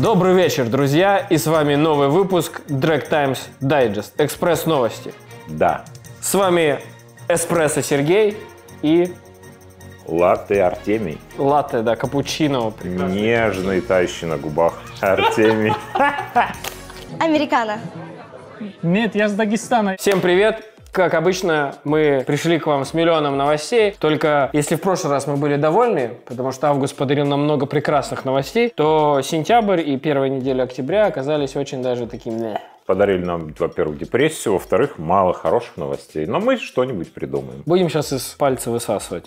Добрый вечер, друзья, и с вами новый выпуск Drag Times Digest, экспресс новости. Да. С вами Эспрессо Сергей и Латте Артемий. латте, да, капучино. Нежный, тающий на губах Артемий. Американо. Нет, я с Дагестана. Всем привет! Как обычно, мы пришли к вам с миллионом новостей. Только если в прошлый раз мы были довольны, потому что август подарил нам много прекрасных новостей, то сентябрь и первая неделя октября оказались очень даже такими... Подарили нам, во-первых, депрессию, во-вторых, мало хороших новостей. Но мы что-нибудь придумаем. Будем сейчас из пальца высасывать.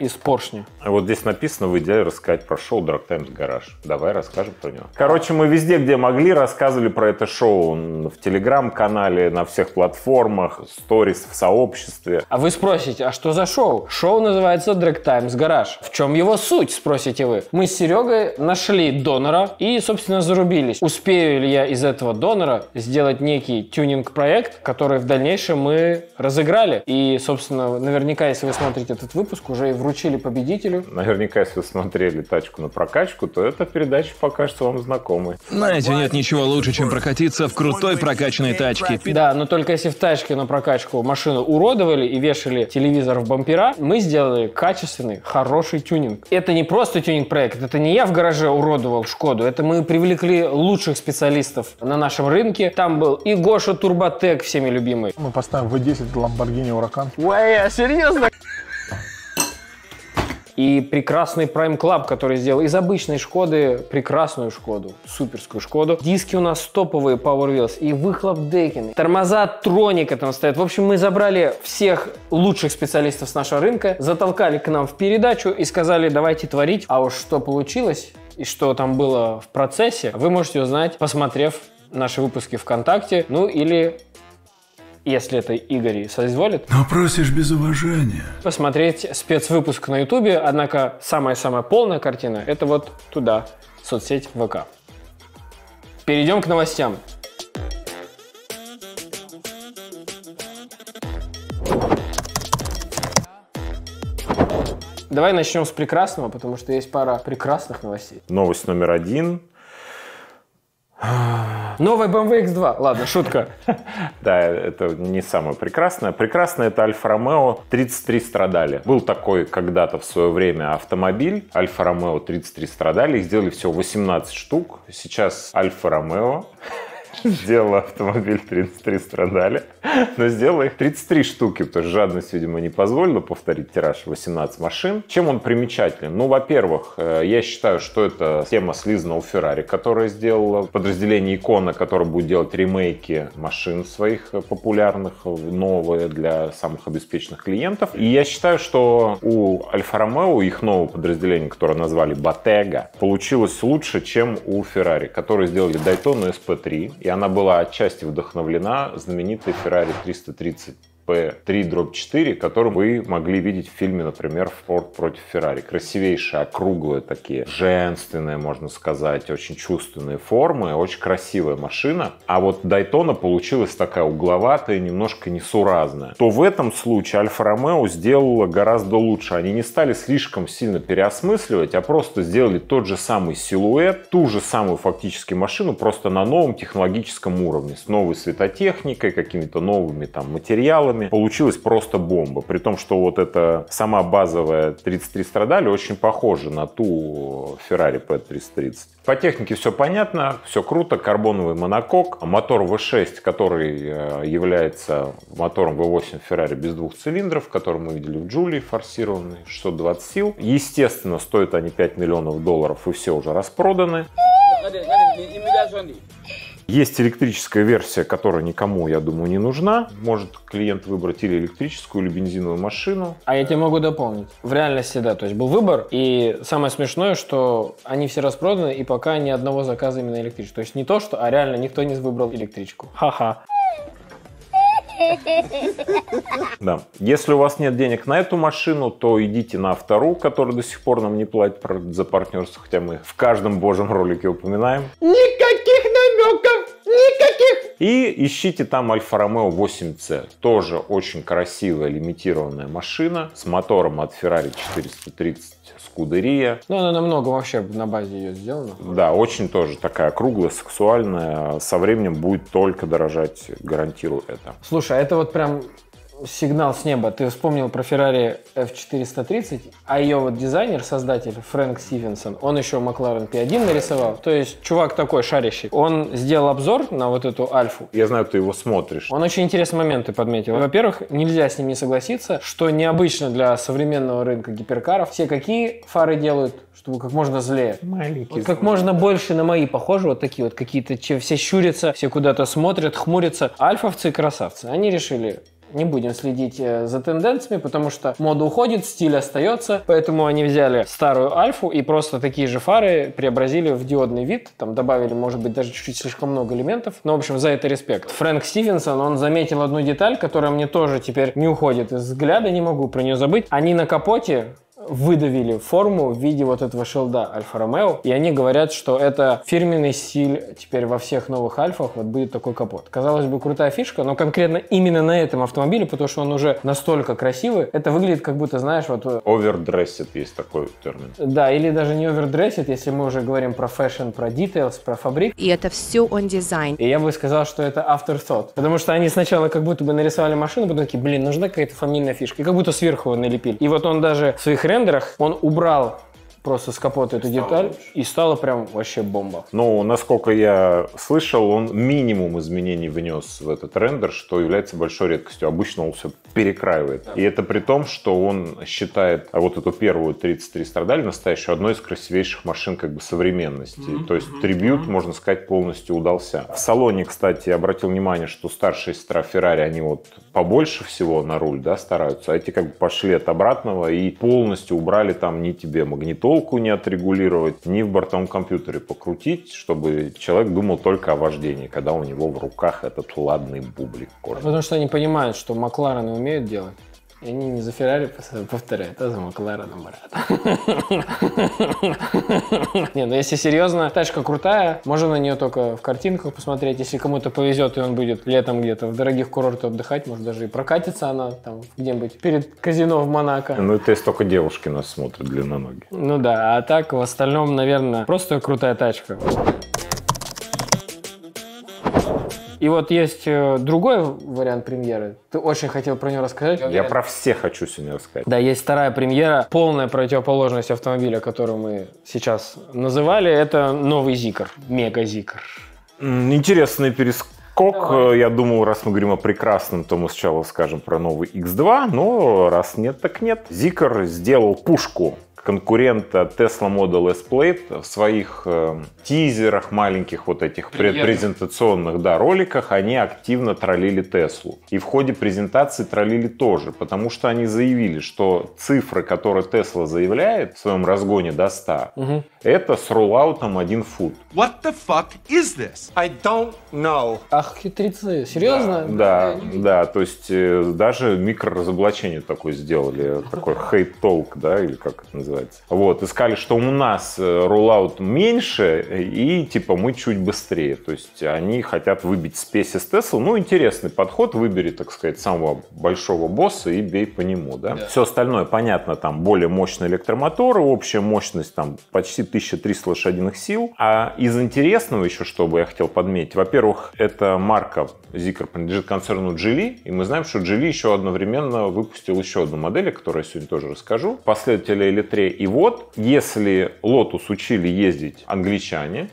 Из поршня. А Вот здесь написано, в идеале рассказать про шоу Drag Times Garage. Давай расскажем про него. Короче, мы везде, где могли, рассказывали про это шоу. В Телеграм-канале, на всех платформах, сторис в сообществе. А вы спросите, а что за шоу? Шоу называется Drag Times Garage. В чем его суть, спросите вы? Мы с Серегой нашли донора и, собственно, зарубились. Успею ли я из этого донора сделать некий тюнинг-проект, который в дальнейшем мы разыграли. И, собственно, наверняка, если вы смотрите этот выпуск, уже и вручили победителю. Наверняка, если вы смотрели «Тачку на прокачку», то эта передача покажется вам знакомой. Знаете, нет ничего лучше, чем прокатиться в крутой прокачанной тачке. Да, но только если в тачке на прокачку машину уродовали и вешали телевизор в бампера, мы сделали качественный, хороший тюнинг. Это не просто тюнинг-проект, это не я в гараже уродовал Шкоду, это мы привлекли лучших специалистов на нашем рынке. Там был и Гоша Турботек, всеми любимый. Мы поставим V10 Lamborghini Huracan. Ой, а серьезно? И прекрасный Prime Club, который сделал из обычной Шкоды прекрасную Шкоду, суперскую Шкоду. Диски у нас топовые Power Wheels и выхлоп Дейкин. Тормоза Троника там стоят. В общем, мы забрали всех лучших специалистов с нашего рынка, затолкали к нам в передачу и сказали, давайте творить. А уж что получилось и что там было в процессе, вы можете узнать, посмотрев наши выпуски ВКонтакте, ну или если это Игорь соизволит, Но просишь без уважения. посмотреть спецвыпуск на Ютубе, однако самая-самая полная картина – это вот туда, соцсеть ВК. Перейдем к новостям. Давай начнем с прекрасного, потому что есть пара прекрасных новостей. Новость номер один. Новая BMW X2. Ладно, шутка. Да, это не самое прекрасное. Прекрасное это Альфа Ромео 33 страдали. Был такой когда-то в свое время автомобиль Альфа Ромео 33 страдали. Их сделали всего 18 штук. Сейчас Альфа Ромео сделала автомобиль 33 страдали, но сделала их 33 штуки, потому что жадность, видимо, не позволила повторить тираж 18 машин. Чем он примечателен? Ну, во-первых, э, я считаю, что это тема у Ferrari, которая сделала подразделение Икона, которое будет делать ремейки машин своих э, популярных, новые для самых обеспеченных клиентов. И я считаю, что у Альфа Ромео, их нового подразделения, которое назвали Bottega, получилось лучше, чем у Ferrari, которые сделали Daytona SP3, и она была отчасти вдохновлена знаменитой Ferrari 330 P3-4, который вы могли видеть в фильме, например, «Форд против Феррари». Красивейшие, округлые такие, женственные, можно сказать, очень чувственные формы, очень красивая машина. А вот Дайтона получилась такая угловатая, немножко несуразная. То в этом случае Альфа-Ромео сделала гораздо лучше. Они не стали слишком сильно переосмысливать, а просто сделали тот же самый силуэт, ту же самую фактически машину, просто на новом технологическом уровне, с новой светотехникой, какими-то новыми там материалами. Получилась просто бомба. При том, что вот эта сама базовая 33 страдали очень похожа на ту Ferrari P330. По технике все понятно, все круто, карбоновый монокок, мотор V6, который э, является мотором V8 Ferrari без двух цилиндров, который мы видели в Джулии, форсированный, 620 сил. Естественно, стоят они 5 миллионов долларов и все уже распроданы. Есть электрическая версия, которая никому, я думаю, не нужна. Может клиент выбрать или электрическую, или бензиновую машину. А я тебе могу дополнить. В реальности, да, то есть был выбор, и самое смешное, что они все распроданы, и пока ни одного заказа именно электричества. То есть не то, что, а реально никто не выбрал электричку. Ха-ха. Да. Если у вас нет денег на эту машину, то идите на вторую, которая до сих пор нам не платит за партнерство, хотя мы в каждом божьем ролике упоминаем. Никаких И ищите там Альфа Ромео 8C. Тоже очень красивая лимитированная машина с мотором от Ferrari 430 Скудерия. Ну, она намного вообще на базе ее сделана. Да, очень тоже такая круглая, сексуальная. Со временем будет только дорожать, гарантирую это. Слушай, а это вот прям сигнал с неба. Ты вспомнил про Ferrari F430, а ее вот дизайнер, создатель Фрэнк Стивенсон, он еще Макларен P1 нарисовал. То есть чувак такой шарящий. Он сделал обзор на вот эту Альфу. Я знаю, ты его смотришь. Он очень интересные моменты подметил. Во-первых, нельзя с ним не согласиться, что необычно для современного рынка гиперкаров. Все какие фары делают, чтобы как можно злее. Маленький. Вот как можно больше на мои похожи, вот такие вот какие-то, все щурятся, все куда-то смотрят, хмурятся. Альфовцы и красавцы. Они решили, не будем следить э, за тенденциями, потому что мода уходит, стиль остается, поэтому они взяли старую альфу и просто такие же фары преобразили в диодный вид, там добавили, может быть, даже чуть-чуть слишком много элементов, но, в общем, за это респект. Фрэнк Стивенсон, он заметил одну деталь, которая мне тоже теперь не уходит из взгляда, не могу про нее забыть. Они на капоте выдавили форму в виде вот этого shield а Альфа Ромео, и они говорят, что это фирменный стиль теперь во всех новых Альфах, вот будет такой капот. Казалось бы, крутая фишка, но конкретно именно на этом автомобиле, потому что он уже настолько красивый, это выглядит как будто, знаешь, вот э, Overdressed есть такой термин. да, или даже не overdressed, если мы уже говорим про fashion, про details, про fabric. И это все он дизайн. И я бы сказал, что это afterthought. Потому что они сначала как будто бы нарисовали машину, потом такие, блин, нужна какая-то фамильная фишка. И как будто сверху его налепили. И вот он даже в своих рендерах, он убрал просто с капота эту деталь, и стало прям вообще бомба. Ну, насколько я слышал, он минимум изменений внес в этот рендер, что является большой редкостью. Обычно он все перекраивает. И это при том, что он считает а вот эту первую 33 страдали настоящую одной из красивейших машин как бы современности. То есть трибют, можно сказать, полностью удался. В салоне, кстати, обратил внимание, что старшая сестра Феррари, они вот побольше всего на руль, да, стараются, а эти как бы пошли от обратного и полностью убрали там ни тебе магнитолку не отрегулировать, ни в бортовом компьютере покрутить, чтобы человек думал только о вождении, когда у него в руках этот ладный бублик кожи. Потому что они понимают, что Макларены умеют делать. И они не за Феррари повторяют, а за Маклареном, брат. Не, ну если серьезно, тачка крутая, можно на нее только в картинках посмотреть. Если кому-то повезет, и он будет летом где-то в дорогих курортах отдыхать, может даже и прокатится она там где-нибудь перед казино в Монако. Ну, это если только девушки нас смотрят длинноногие. Ну да, а так в остальном, наверное, просто крутая тачка. И вот есть э, другой вариант премьеры. Ты очень хотел про него рассказать. Я про все хочу сегодня рассказать. Да, есть вторая премьера, полная противоположность автомобиля, который мы сейчас называли. Это новый Зикр, мега Зикр. Интересный перескок. Э, Я думаю, раз мы говорим о прекрасном, то мы сначала скажем про новый X2, но раз нет, так нет. Зикр сделал пушку конкурента Tesla Model S Plate в своих э, тизерах маленьких вот этих предпрезентационных да, роликах они активно троллили Теслу. И в ходе презентации троллили тоже, потому что они заявили, что цифры, которые Tesla заявляет в своем разгоне до 100, это с роллаутом 1 фут. What the fuck is this? I don't know. Ах, хитрецы, серьезно? Да, да, то есть э, даже микроразоблачение такое сделали, такой хейт-толк, да, или как это называется. Вот, и сказали, что у нас э, роллаут меньше, и типа мы чуть быстрее. То есть они хотят выбить спесь из Tesla. Ну, интересный подход, выбери, так сказать, самого большого босса и бей по нему, да. Все остальное, понятно, там более мощные электромоторы, общая мощность там почти 1300 лошадиных сил. А из интересного еще, что бы я хотел подметить, во-первых, эта марка Zikr принадлежит концерну Geely, и мы знаем, что Geely еще одновременно выпустил еще одну модель, о которой я сегодня тоже расскажу, последователя Eletre. И вот, если Lotus учили ездить англичане,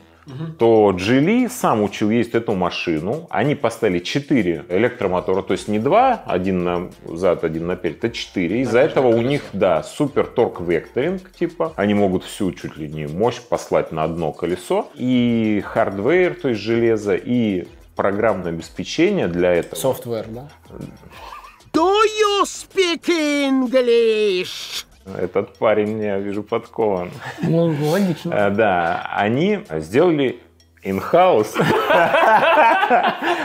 то Geely сам учил ездить эту машину. Они поставили 4 электромотора, то есть не 2, один на зад, один на перед, а 4. Из-за этого у них, да, супер torque vectoring, типа. Они могут всю чуть ли не мощь послать на одно колесо. И hardware, то есть железо, и программное обеспечение для этого. Software, да? Do you speak English? Этот парень, я вижу, подкован. Ну, логично. Э, Да, они сделали in-house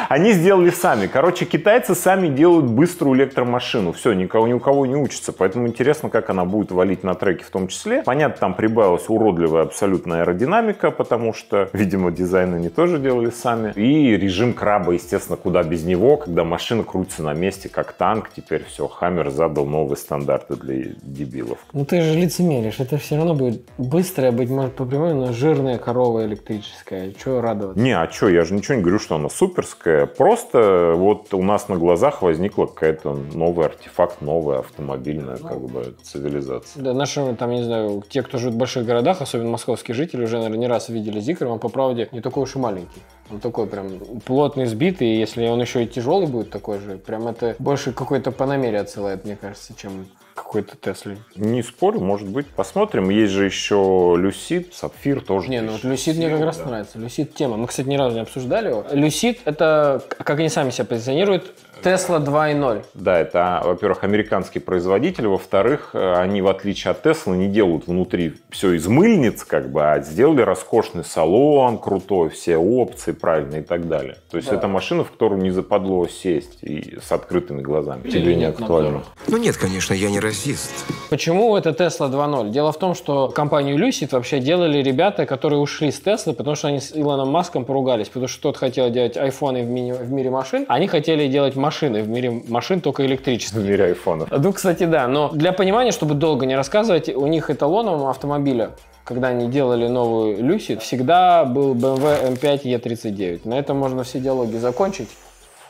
Они сделали сами. Короче, китайцы сами делают быструю электромашину. Все, никого, ни у кого не учатся. Поэтому интересно, как она будет валить на треке в том числе. Понятно, там прибавилась уродливая абсолютно аэродинамика, потому что, видимо, дизайн они тоже делали сами. И режим краба, естественно, куда без него, когда машина крутится на месте, как танк. Теперь все, Хаммер задал новые стандарты для дебилов. Ну ты же лицемеришь, это все равно будет быстрая, быть может, по прямой, но жирная корова электрическая. Чего радоваться? Не, а что, я же ничего не говорю, что она суперская. Просто вот у нас на глазах возникла какая-то новый артефакт, новая автомобильная как бы цивилизация. Да, наши, там, не знаю, те, кто живет в больших городах, особенно московские жители, уже, наверное, не раз видели Зикр, он, по правде, не такой уж и маленький. Он такой прям плотный, сбитый, и если он еще и тяжелый будет такой же, прям это больше какой-то панамере отсылает, мне кажется, чем какой-то Тесли. Не спорю, может быть. Посмотрим. Есть же еще Люсид, Сапфир тоже. Не, ну вот Люсид мне как раз да. нравится. Люсид тема. Мы, кстати, ни разу не обсуждали его. Люсид это, как они сами себя позиционируют, Тесла 2.0. Да, это, во-первых, американский производитель, во-вторых, э, они, в отличие от Tesla, не делают внутри все из мыльниц, как бы, а сделали роскошный салон крутой, все опции правильные и так далее. То есть это машина, в которую не западло сесть и с открытыми глазами. Тебе не актуально. Ну нет, конечно, я не расист. Почему это Tesla 2.0? Дело в том, что компанию Lucid вообще делали ребята, которые ушли с Теслы, потому что они с Илоном Маском поругались, потому что тот хотел делать айфоны в, мини- в мире машин, а они хотели делать машины в мире машин только электрические. В мире айфонов. Ну, кстати, да. Но для понимания, чтобы долго не рассказывать, у них эталоном автомобиля когда они делали новую Lucid, всегда был BMW M5 E39. На этом можно все диалоги закончить.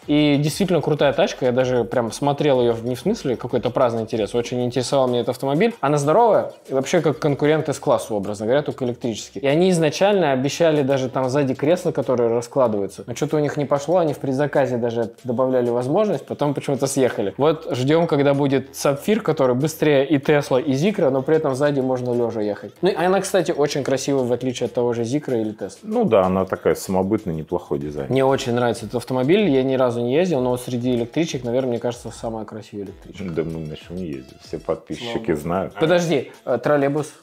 И действительно крутая тачка. Я даже прям смотрел ее не в смысле какой-то праздный интерес. Очень интересовал меня этот автомобиль. Она здоровая и вообще как конкурент с классу, образно говоря, только электрический. И они изначально обещали даже там сзади кресла, которые раскладываются. Но что-то у них не пошло. Они в предзаказе даже добавляли возможность, потом почему-то съехали. Вот ждем, когда будет Сапфир, который быстрее и Тесла, и Зикра, но при этом сзади можно лежа ехать. Ну и она, кстати, очень красивая, в отличие от того же Зикра или Тесла. Ну да, она такая самобытный, неплохой дизайн. Мне очень нравится этот автомобиль. Я ни разу не ездил, но среди электричек, наверное, мне кажется, самая красивая электричка. Да мы начнем ездить. Все подписчики знают. Подожди, э, троллейбус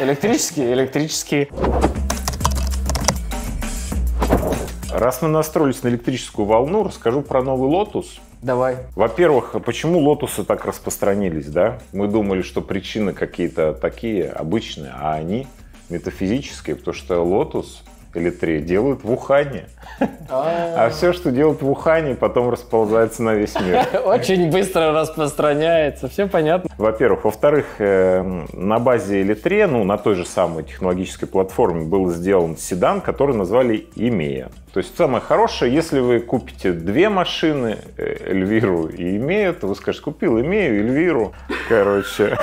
электрический? Электрический. Раз мы настроились на электрическую волну, расскажу про новый Lotus. Давай. Во-первых, почему лотусы так распространились, да? Мы думали, что причины какие-то такие обычные, а они метафизические, потому что Lotus Eletre делают в Ухане. А все, что делают в Ухане, потом расползается на весь мир. Очень быстро распространяется, все понятно. Во-первых. Во-вторых, э, на базе Eletre, ну, на той же самой технологической платформе был сделан седан, который назвали Emeya. То есть самое хорошее, если вы купите две машины, э, Эльвиру и Имею, то вы скажете, купил Имею, Эльвиру. Короче,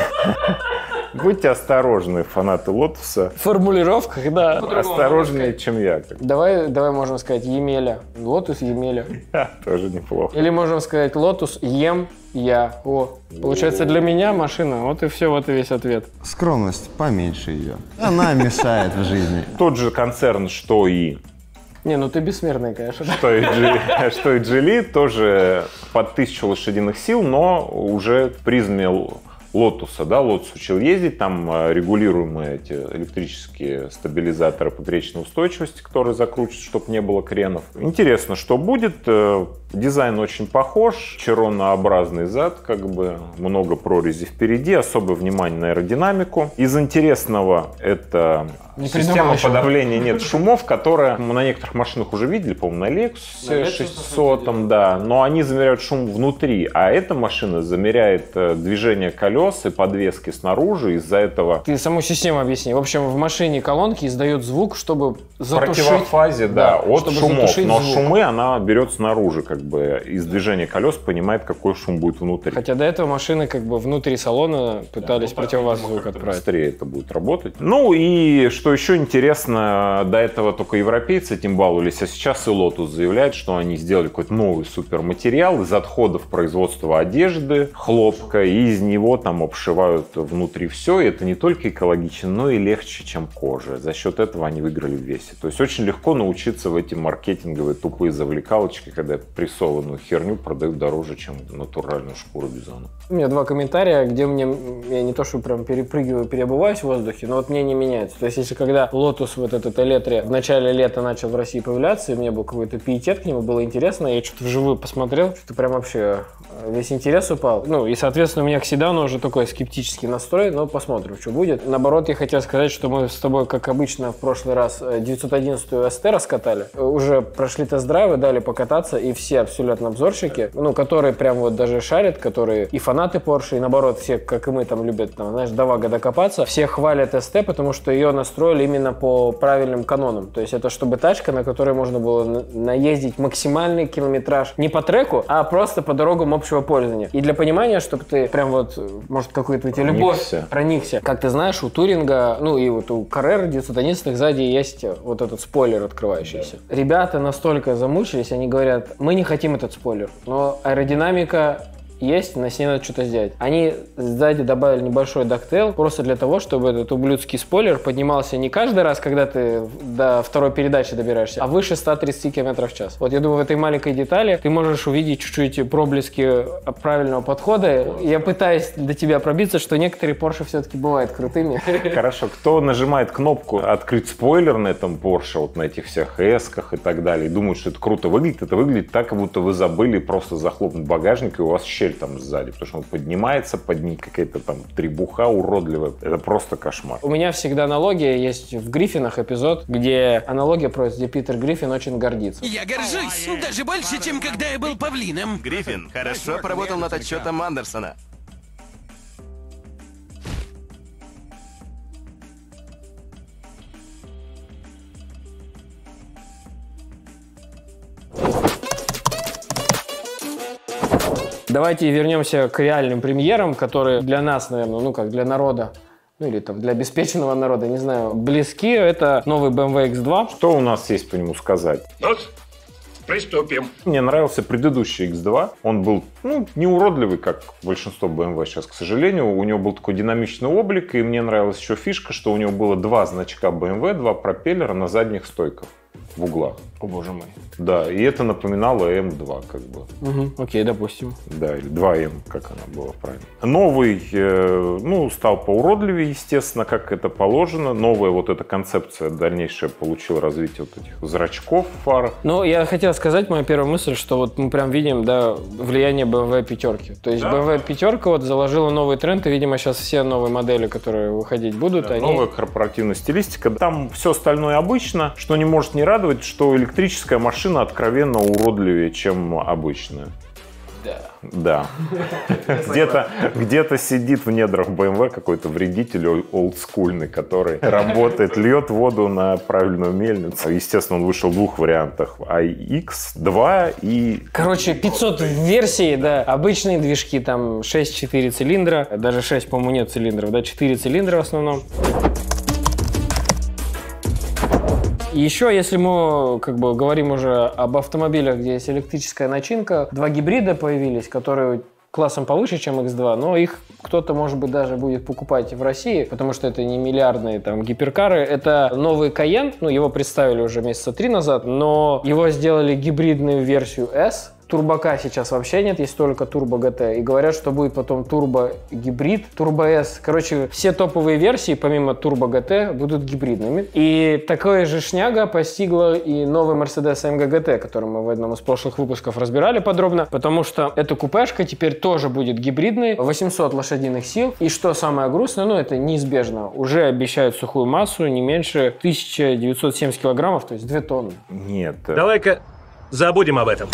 будьте осторожны, фанаты Лотуса. В формулировках, да. Осторожнее, чем я. Давай, давай можем сказать Емеля. Lotus Емеля. Тоже неплохо. Или можем сказать Lotus Ем Я. О, получается для меня машина. Вот и все, вот и весь ответ. Скромность, поменьше ее. Она мешает в жизни. Тот же концерн, что и Не, ну ты бессмертный, конечно. что и, Джи- что и Джили, тоже под 1000 лошадиных сил, но уже в призме Лотуса, да, Lotus учил ездить, там э, регулируемые эти электрические стабилизаторы поперечной устойчивости, которые закручивают, чтобы не было кренов. Интересно, что будет. Э, Дизайн очень похож, Chiron -образный зад, как бы много прорезей впереди, особое внимание на аэродинамику. Из интересного это Не придумал система подавления нет шумов, которая мы на некоторых машинах уже видели, по-моему, на Lexus На Lexus 600, да, но они замеряют шум внутри, а эта машина замеряет э, движение колес и подвески снаружи, из-за этого Ты саму систему объясни. В общем, в машине колонки издает звук, чтобы в затушить. противофазе, да, от чтобы шумов, но звук. шумы она берет снаружи, как бы из движения колес понимает, какой шум будет внутри. Хотя до этого машины как бы внутри салона пытались противоваз звук отправить. Быстрее это будет работать. Ну и что еще интересно, до этого только европейцы этим баловались, а сейчас и Lotus заявляет, что они сделали какой-то новый суперматериал из отходов производства одежды, хлопка, и из него там обшивают внутри все, и это не только экологично, но и легче, чем кожа. За счет этого они выиграли в весе. То есть очень легко научиться в эти маркетинговые тупые завлекалочки, когда прессованную херню продают дороже, чем натуральную шкуру бизона. У меня два комментария, где мне, я не то, что прям перепрыгиваю, переобуваюсь в воздухе, но вот мнение меняется. То есть, когда Lotus, вот этот Элетри, в начале лета начал в России появляться, и мне был какой-то пиетет к нему, было интересно, я что-то вживую посмотрел, что-то прям вообще э, весь интерес упал. Ну, и, соответственно, у меня к седану уже такой скептический настрой, но посмотрим, что будет. Наоборот, я хотел сказать, что мы с тобой, как обычно, в прошлый раз э, 911-ю СТ раскатали. Э, Уже прошли тест-драйвы, дали покататься, и все абсолютно обзорщики, ну, которые прям вот даже шарят, которые и фанаты Porsche, и наоборот, все, как и мы, там любят, там, знаешь, до вага докопаться, все хвалят СТ, потому что ее настроили именно по правильным канонам. То есть это чтобы тачка, на которой можно было на- наездить максимальный километраж не по треку, а просто по дорогам общего пользования. И для понимания, чтобы ты прям вот, э, может, какую-то у тебя любовь Проникся. Как ты знаешь, у Туринга, ну и вот у Carrera 911 сзади есть вот этот спойлер открывающийся. Ребята настолько замучились, они говорят, мы не хотим этот спойлер, но аэродинамика есть, на с ней надо что-то сделать. Они сзади добавили небольшой дактейл просто для того, чтобы этот ублюдский спойлер поднимался не каждый раз, когда ты до второй передачи добираешься, а выше 130 км в час. Вот я думаю, в этой маленькой детали ты можешь увидеть чуть-чуть проблески правильного подхода. Я пытаюсь до тебя пробиться, что некоторые Porsche все-таки бывают крутыми. Хорошо, кто нажимает кнопку «Открыть спойлер» на этом Porsche, вот на этих всех эсках и так далее, и думают, что это круто выглядит, это выглядит так, как будто вы забыли просто захлопнуть багажник, и у вас щель там сзади, потому что он поднимается, под ним какая-то там требуха уродливая. Это просто кошмар. У меня всегда аналогия есть в Гриффинах эпизод, где аналогия просто, где Питер Гриффин очень гордится. Я горжусь, даже больше, чем когда я был павлином. Гриффин хорошо поработал над отчетом Андерсона. Давайте вернемся к реальным премьерам, которые для нас, наверное, ну как для народа, ну или там для обеспеченного народа, не знаю, близки. Это новый BMW X2. Что у нас есть по нему сказать? Вот, приступим. Мне нравился предыдущий X2. Он был, ну, не уродливый, как большинство BMW сейчас, к сожалению. У него был такой динамичный облик, и мне нравилась еще фишка, что у него было два значка BMW, два пропеллера на задних стойках в углах. О боже мой. Да, и это напоминало М2, как бы. Мгм, окей, допустим. Да, или 2М, как она была правильно. Новый, э, ну, стал поуродливее, естественно, как это положено. Новая вот эта концепция дальнейшая получила развитие вот этих зрачков в фарах. Ну, я хотел сказать, моя первая мысль, что вот мы прям видим, да, влияние BMW пятерки. То есть BMW пятерка вот заложила новый тренд, и, видимо, сейчас все новые модели, которые выходить будут, они... Новая корпоративная стилистика. Там все остальное обычно, что не может не радовать, что электрическая машина откровенно уродливее, чем обычная. Да. Да. Где-то где сидит в недрах BMW какой-то вредитель ол- олдскульный, который работает, льет воду на правильную мельницу. Естественно, он вышел в двух вариантах. iX2 и... Короче, 500 версий, да. Обычные движки, там 6-4 цилиндра. Даже 6, по-моему, нет цилиндров, да, 4 цилиндра в основном. Еще, если мы как бы говорим уже об автомобилях, где есть электрическая начинка, два гибрида появились, которые классом повыше, чем X2, но их кто-то, может быть, даже будет покупать в России, потому что это не миллиардные там гиперкары. Это новый Cayenne, ну, его представили уже месяца три назад, но его сделали гибридную версию S, Турбока сейчас вообще нет, есть только Турбо GT. И говорят, что будет потом Турбо гибрид, Турбо S. Короче, все топовые версии, помимо Турбо GT, будут гибридными. И такое же шняга постигла и новый Mercedes AMG GT, который мы в одном из прошлых выпусков разбирали подробно, потому что эта купешка теперь тоже будет гибридной, 800 лошадиных сил. И что самое грустное, ну это неизбежно, уже обещают сухую массу не меньше 1970 килограммов, то есть 2 тонны. Нет. Давай-ка забудем об этом.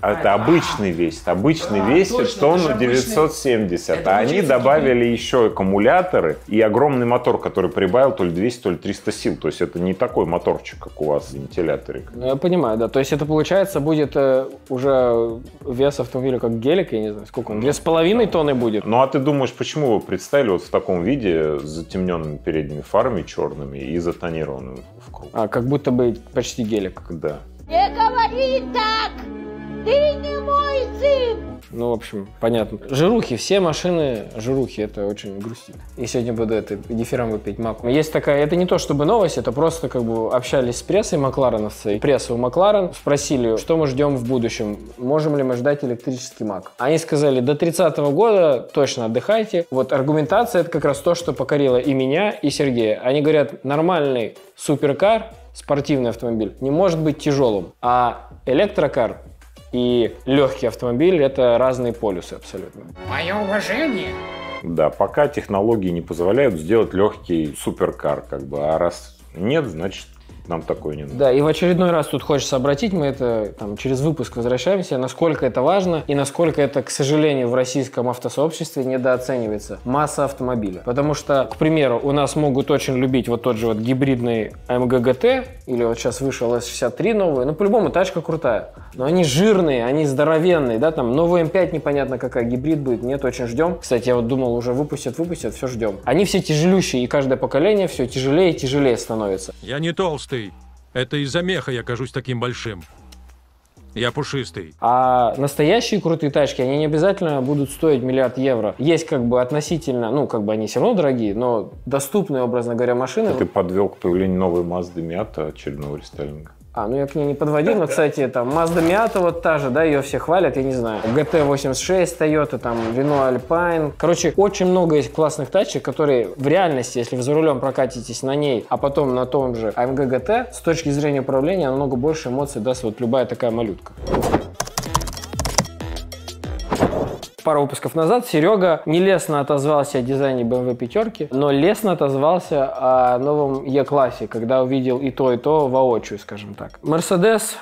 Это обычный весит. Обычный весит точно, тонну это же обычный. 970. Это а они добавили еще аккумуляторы и огромный мотор, который прибавил то ли 200, то ли 300 сил. То есть это не такой моторчик, как у вас в вентиляторе. Ну, я понимаю, да. То есть это, получается, будет э, уже вес автомобиля как гелик, я не знаю, сколько он, две с половиной тонны будет. Ну а ты думаешь, почему вы представили вот в таком виде с затемненными передними фарами черными и затонированными в круг? А, как будто бы почти гелик. Да. Не говори так! Ты не мой сын! Ну, в общем, понятно. Жирухи, все машины жирухи, это очень грустит. И сегодня буду это дифирамбы петь маку. Есть такая, это не то чтобы новость, это просто как бы общались с прессой маклареновцей. Пресса у Макларен спросили, что мы ждем в будущем, можем ли мы ждать электрический мак. Они сказали, до 30 года точно отдыхайте. Вот аргументация это как раз то, что покорило и меня, и Сергея. Они говорят, нормальный суперкар, спортивный автомобиль, не может быть тяжелым, а электрокар и легкий автомобиль – это разные полюсы абсолютно. Мое уважение. Да, пока технологии не позволяют сделать легкий суперкар, как бы, а раз нет, значит нам такое не нужно. Да, и в очередной раз тут хочется обратить, мы это там, через выпуск возвращаемся, насколько это важно и насколько это, к сожалению, в российском автосообществе недооценивается. Масса автомобиля. Потому что, к примеру, у нас могут очень любить вот тот же вот гибридный МГГТ, или вот сейчас вышел S63 новый, ну, по-любому тачка крутая. Но они жирные, они здоровенные, да, там новый М5 непонятно какая, гибрид будет, нет, очень ждем. Кстати, я вот думал, уже выпустят, выпустят, все ждем. Они все тяжелющие, и каждое поколение все тяжелее и тяжелее становится. Я не толстый. Это из-за меха я кажусь таким большим. Я пушистый. А настоящие крутые тачки, они не обязательно будут стоить миллиард евро. Есть как бы относительно, ну, как бы они все равно дорогие, но доступные, образно говоря, машины. Ты подвел к появлению новой Mazda Miata очередного рестайлинга. А, ну я к ней не подводил, но, кстати, там Mazda Miata вот та же, да, ее все хвалят, я не знаю. GT86 Toyota, там Renault Alpine. Короче, очень много есть классных тачек, которые в реальности, если вы за рулем прокатитесь на ней, а потом на том же AMG GT, с точки зрения управления намного больше эмоций даст вот любая такая малютка пару выпусков назад Серега нелестно отозвался о дизайне BMW пятерки, но лестно отозвался о новом E-классе, когда увидел и то, и то воочию, скажем так. Mercedes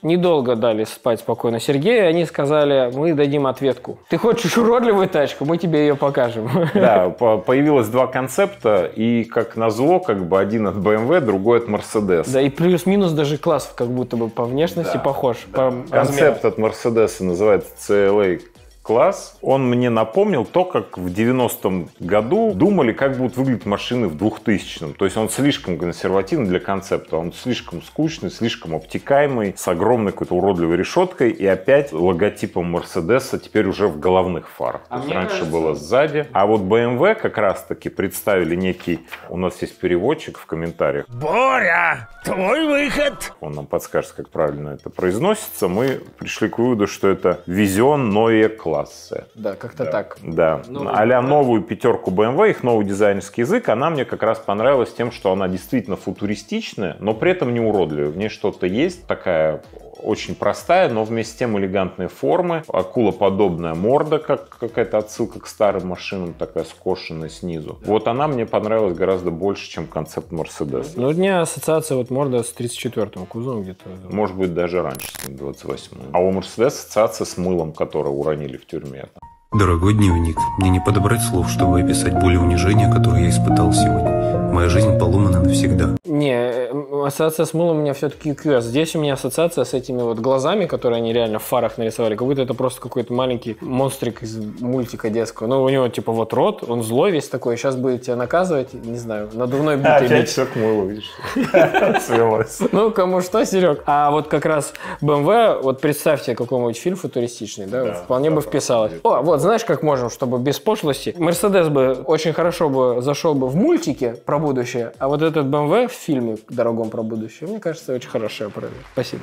недолго дали спать спокойно Сергею, они сказали, мы дадим ответку. Ты хочешь уродливую тачку, мы тебе ее покажем. Да, появилось два концепта, и как назло, как бы один от BMW, другой от Mercedes. Да, и плюс-минус даже класс как будто бы по внешности да, похож. Да. По Концепт размеру. от Mercedes называется CLA класс, он мне напомнил то, как в 90-м году думали, как будут выглядеть машины в 2000-м. То есть он слишком консервативный для концепта, он слишком скучный, слишком обтекаемый, с огромной какой-то уродливой решеткой и опять логотипом Мерседеса теперь уже в головных фарах. А раньше кажется... было сзади. А вот BMW как раз-таки представили некий, у нас есть переводчик в комментариях. Боря, твой выход! Он нам подскажет, как правильно это произносится. Мы пришли к выводу, что это Vision Neue Class классы. Да, как-то да. так. Да. Новый а новую пятерку BMW, их новый дизайнерский язык, она мне как раз понравилась тем, что она действительно футуристичная, но при этом не уродливая. В ней что-то есть, такая очень простая, но вместе с тем элегантные формы. Акулоподобная морда, как какая-то отсылка к старым машинам, такая скошенная снизу. Вот она мне понравилась гораздо больше, чем концепт Mercedes. Ну, у меня ассоциация вот морда с 34-м кузовом где-то. Может быть, даже раньше, с 28-м. А у Mercedes ассоциация с мылом, которое уронили в тюрьме. Дорогой дневник, мне не подобрать слов, чтобы описать боль и унижение, которое я испытал сегодня. Моя жизнь поломана навсегда. Не, э, ассоциация с мылом у меня все-таки QS. Здесь у меня ассоциация с этими вот глазами, которые они реально в фарах нарисовали. Как будто это просто какой-то маленький монстрик из мультика детского. Ну, у него типа вот рот, он злой весь такой. Сейчас будет тебя наказывать, не знаю, надувной битой Опять все к мылу, видишь. Свелось. Ну, кому что, Серег. А вот как раз BMW, вот представьте какой-нибудь фильм футуристичный, да, вполне бы вписалось. О, вот, знаешь, как можем, чтобы без пошлости. Мерседес бы очень хорошо бы зашел бы в мультике про будущее, а вот этот BMW в фильме дорогом про будущее, мне кажется, очень хорошая параллель. Спасибо.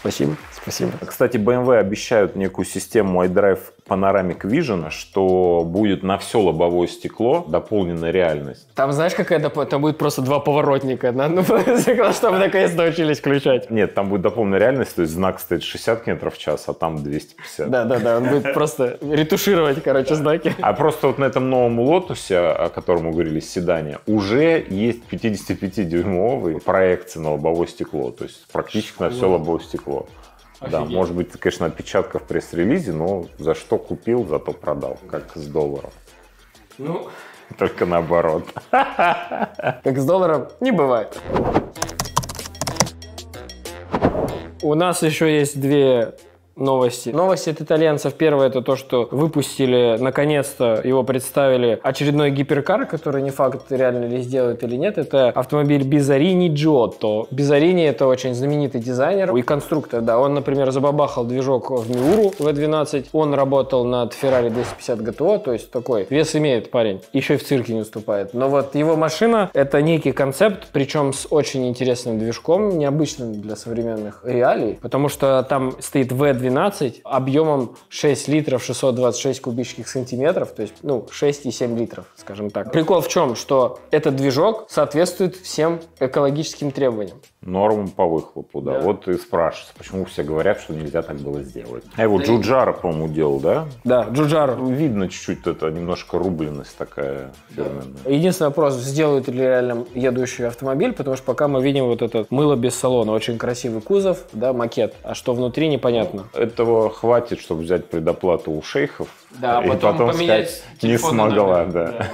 Спасибо, спасибо. Кстати, BMW обещают некую систему iDrive Panoramic Vision, что будет на все лобовое стекло дополненная реальность. Там знаешь, какая доп... Там будет просто два поворотника на одно стекло, чтобы наконец научились включать. Нет, там будет дополненная реальность, то есть знак стоит 60 км в час, а там 250. Да-да-да, он будет просто ретушировать, короче, знаки. А просто вот на этом новом лотусе, о котором мы говорили, седане, уже есть 55-дюймовый проекции на лобовое стекло, то есть практически на все лобовое стекло. Офигеть. Да, может быть, конечно, отпечатка в пресс-релизе, но за что купил, зато продал, как с долларом. Ну, только наоборот. Как с долларом не бывает. У нас еще есть две новости. Новости от итальянцев. Первое это то, что выпустили, наконец-то его представили очередной гиперкар, который не факт, реально ли сделают или нет. Это автомобиль Бизарини Giotto. Бизарини это очень знаменитый дизайнер и конструктор. Да, он, например, забабахал движок в Миуру V12. Он работал над Ferrari 250 GTO, то есть такой вес имеет парень. Еще и в цирке не уступает. Но вот его машина это некий концепт, причем с очень интересным движком, необычным для современных реалий, потому что там стоит V12 объемом 6 литров 626 кубических сантиметров, то есть, ну, 6,7 литров, скажем так. Прикол в чем, что этот движок соответствует всем экологическим требованиям. Нормам по выхлопу, да. Да. Вот и спрашивается, почему все говорят, что нельзя так было сделать. А его Джуджара, по-моему, делал, да? Да, Джуджаро. Видно чуть-чуть это немножко рубленность такая фирменная. Единственный вопрос, сделают ли реально едущий автомобиль, потому что пока мы видим вот этот мыло без салона, очень красивый кузов, да, макет, а что внутри непонятно. Этого хватит, чтобы взять предоплату у шейхов. Да, а потом потом поменять сказать, не смогла, номер. да.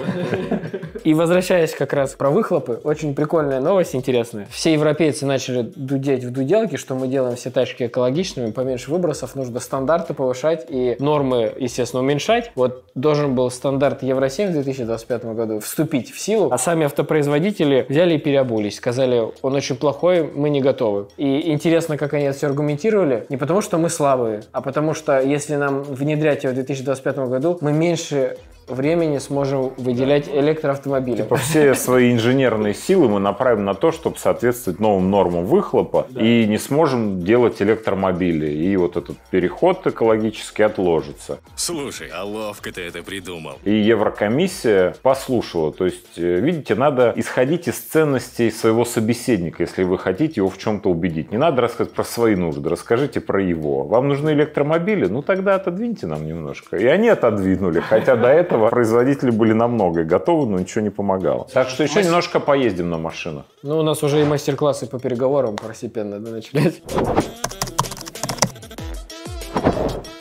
И возвращаясь как раз про выхлопы, очень прикольная новость, интересная. Все европейцы начали дудеть в дуделке, что мы делаем все тачки экологичными, поменьше выбросов, нужно стандарты повышать и нормы, естественно, уменьшать. Вот должен был стандарт Евро-7 в 2025 году вступить в силу, а сами автопроизводители взяли и переобулись, сказали, он очень плохой, мы не готовы. И интересно, как они это все аргументировали, не потому что мы слабые, а потому что если нам внедрять его в 2025 году, мы меньше времени сможем выделять электроавтомобили. Типа все свои инженерные силы мы направим на то, чтобы соответствовать новым нормам выхлопа и не сможем делать электромобили. И вот этот переход экологически отложится. Слушай, а ловко ты это придумал. И Еврокомиссия послушала. То есть, э, видите, надо исходить из ценностей своего собеседника, если вы хотите его в чем-то убедить. Не надо рассказать про свои нужды, расскажите про его. Вам нужны электромобили? Ну тогда отодвиньте нам немножко. И они отодвинули, хотя до этого производители были намного готовы, но ничего не помогало. Так что еще немножко поездим на машинах. Ну, у нас уже и мастер-классы по переговорам постепенно начались.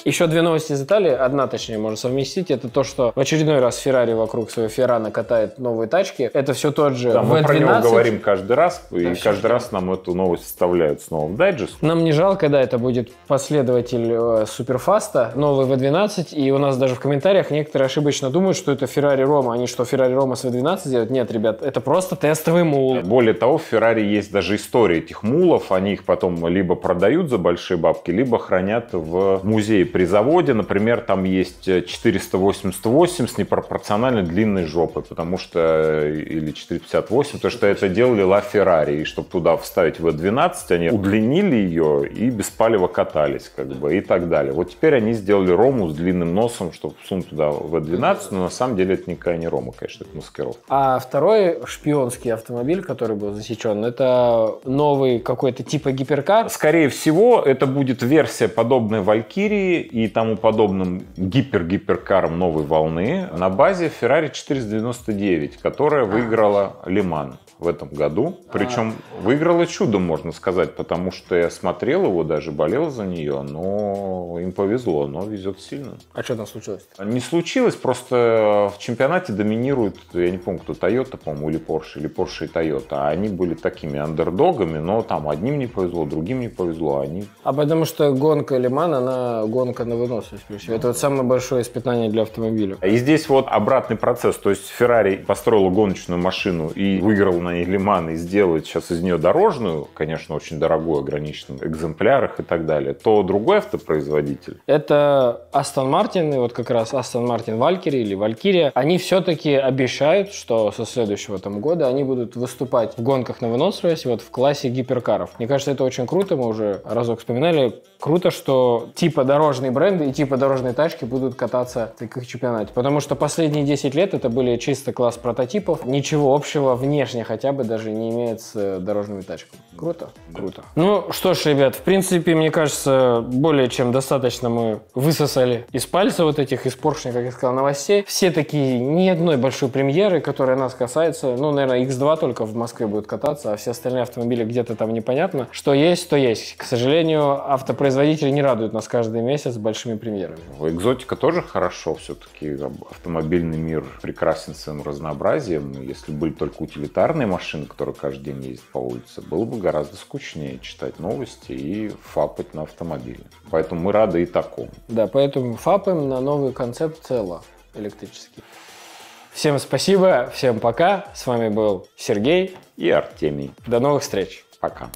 Еще две новости из Италии. Одна, точнее, можно совместить. Это то, что в очередной раз Феррари вокруг своего Фиорано катает новые тачки. Это все тот же Да, мы V12. про него говорим каждый раз, и Да, каждый всё раз нам эту новость вставляют снова в дайджест. Нам не жалко, да, это будет последователь э, Суперфаста, новый V12, и у нас даже в комментариях некоторые ошибочно думают, что это Ferrari Roma. Они что, Ferrari Roma с V12 делают? Нет, ребят, это просто тестовый мул. Более того, в Феррари есть даже история этих мулов. Они их потом либо продают за большие бабки, либо хранят в музее при заводе. Например, там есть 488 с непропорционально длинной жопой, потому что э, или 458, потому что это делали Ла Феррари. И чтобы туда вставить V12, они удлинили ее и без палева катались, как бы, и так далее. Вот теперь они сделали Рому с длинным носом, чтобы всунуть туда V12, но на самом деле это никакая не Рома, конечно, это маскировка. А второй шпионский автомобиль, который был засечен, это новый какой-то типа гиперкар. Скорее всего, это будет версия подобной Валькирии и тому подобным гипер-гиперкарам новой волны на базе Ferrari 499, которая выиграла Лиман в этом году. Причем выиграла чудом, можно сказать, потому что я смотрел его, даже болел за нее, но им повезло, но везет сильно. А что там случилось? Не случилось, просто в чемпионате доминирует, я не помню, кто Toyota, по-моему, или Porsche, или Porsche и Toyota. А Они были такими андердогами, но там одним не повезло, другим не повезло, а они А потому что гонка Лиман, она гонка на выносливость. всего. Это вот самое большое испытание для автомобиля. И здесь вот обратный процесс. То есть Ferrari построила гоночную машину и выиграла на ней Лиман и сделает сейчас из нее дорожную, конечно, очень дорогую, ограниченном экземплярах и так далее, то другой автопроизводитель Это Астон Мартин, и вот как раз Астон Мартин Валькири или Валькирия, они все-таки обещают, что со следующего там года они будут выступать в гонках на выносливость вот в классе гиперкаров. Мне кажется, это очень круто, мы уже разок вспоминали. Круто, что типа дорожные бренды и типа дорожные тачки будут кататься в таких чемпионате. Потому что последние 10 лет это были чисто класс прототипов. Ничего общего внешне хотя бы даже не имеет с э, дорожными тачками. Круто? Круто. Ну что ж, ребят, в принципе, мне кажется, более чем достаточно мы высосали из пальца вот этих, из поршня, как я сказал, новостей. Все такие, ни одной большой премьеры, которая нас касается. Ну, наверное, X2 только в Москве будет кататься, а все остальные автомобили где-то там непонятно. Что есть, то есть. К сожалению, автопроизводители не радуют нас каждый месяц большими премьерами. Экзотика тоже хорошо, все-таки автомобильный мир прекрасен своим разнообразием. Если были только утилитарные машины, которая каждый день ездит по улице, было бы гораздо скучнее читать новости и фапать на автомобиле. Поэтому мы рады и такому. Да, поэтому фапаем на новый концепт цела электрический. Всем спасибо, всем пока. С вами был Сергей и Артемий. До новых встреч. Пока.